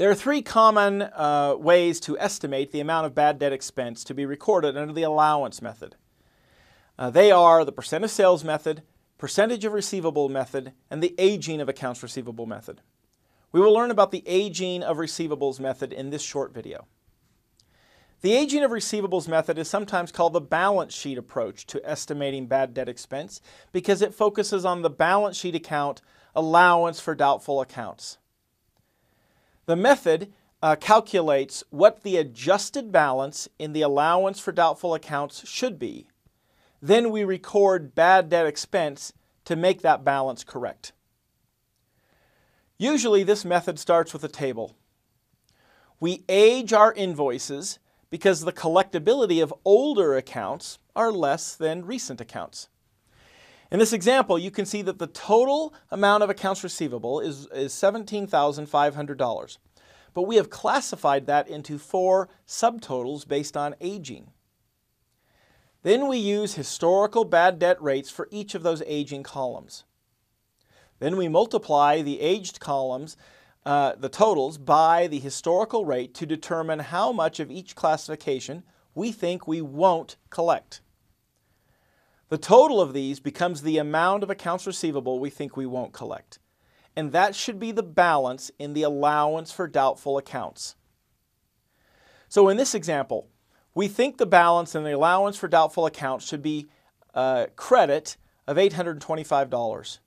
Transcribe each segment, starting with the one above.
There are three common uh, ways to estimate the amount of bad debt expense to be recorded under the allowance method. Uh, they are the percent of sales method, percentage of receivable method, and the aging of accounts receivable method. We will learn about the aging of receivables method in this short video. The aging of receivables method is sometimes called the balance sheet approach to estimating bad debt expense because it focuses on the balance sheet account allowance for doubtful accounts. The method uh, calculates what the adjusted balance in the allowance for doubtful accounts should be. Then we record bad debt expense to make that balance correct. Usually this method starts with a table. We age our invoices because the collectability of older accounts are less than recent accounts. In this example, you can see that the total amount of accounts receivable is, is $17,500. But we have classified that into four subtotals based on aging. Then we use historical bad debt rates for each of those aging columns. Then we multiply the aged columns, uh, the totals, by the historical rate to determine how much of each classification we think we won't collect. The total of these becomes the amount of accounts receivable we think we won't collect. And that should be the balance in the allowance for doubtful accounts. So in this example, we think the balance in the allowance for doubtful accounts should be a credit of $825.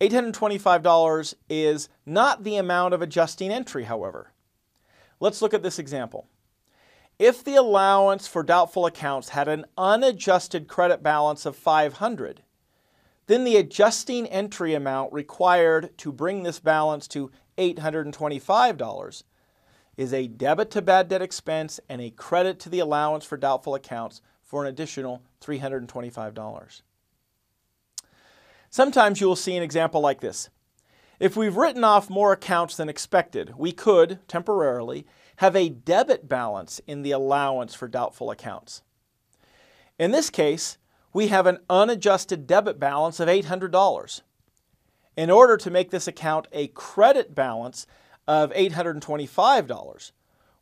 $825 is not the amount of adjusting entry, however. Let's look at this example. If the allowance for doubtful accounts had an unadjusted credit balance of 500, then the adjusting entry amount required to bring this balance to $825 is a debit to bad debt expense and a credit to the allowance for doubtful accounts for an additional $325. Sometimes you will see an example like this. If we've written off more accounts than expected, we could, temporarily, have a debit balance in the allowance for doubtful accounts. In this case, we have an unadjusted debit balance of $800. In order to make this account a credit balance of $825,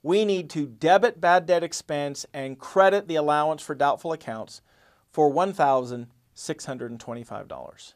we need to debit bad debt expense and credit the allowance for doubtful accounts for $1,625.